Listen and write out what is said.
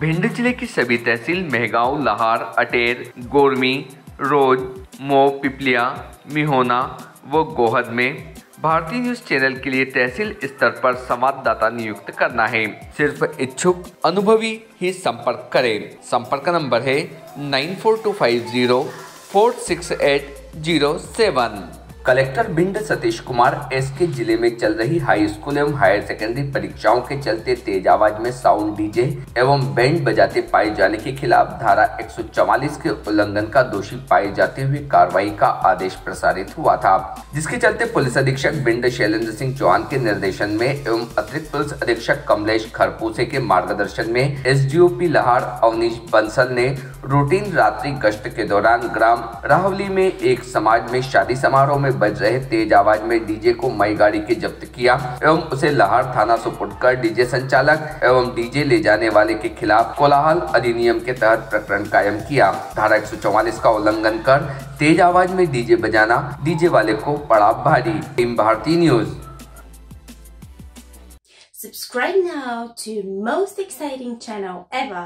भिंड ज़िले की सभी तहसील मेहगांव, लहार, अटेर, गोरमी, रोज मो पिपलिया, मिहोना व गोहद में भारतीय न्यूज़ चैनल के लिए तहसील स्तर पर संवाददाता नियुक्त करना है। सिर्फ़ इच्छुक, अनुभवी ही संपर्क करें। संपर्क नंबर है nine four two five zero four six eight zero seven. Collector Bhind Satish Kumar S K ज़िले में चल रही हाई स्कूल एवं हायर सेकेंडरी परीक्षाओं के चलते तेज आवाज़ में साउंड डीजे एवं बैंड बजाते पाए जाने के खिलाफ धारा 144 के उल्लंघन का दोषी पाए जाते हुए कार्रवाई का आदेश प्रसारित हुआ था, जिसके चलते पुलिस अधीक्षक भिंड शैलेंद्र सिंह चौहान के निर्देशन में एवं अतिरिक्त पुलिस अधीक्षक कमलेश खरपूसे के मार्गदर्शन में एस लहार अवनीश बंसल ने रूटीन रात्रि गश्त के दौरान ग्राम राहवली में एक समाज में शादी समारोह में बज रहे तेज आवाज़ में डीजे को मई गाड़ी के जब्त किया एवं उसे लाहौर थाना सुपुर्द कर डीजे संचालक एवं डीजे ले जाने वाले के खिलाफ कोलाहल अधिनियम के तहत प्रकरण कायम किया। धारा एक सौ चौवालीस का उल्लंघन कर तेज आवाज़ में डीजे बजाना डीजे वाले को पड़ा भारी। Team Bharatiya news. Subscribe now to most exciting channel ever.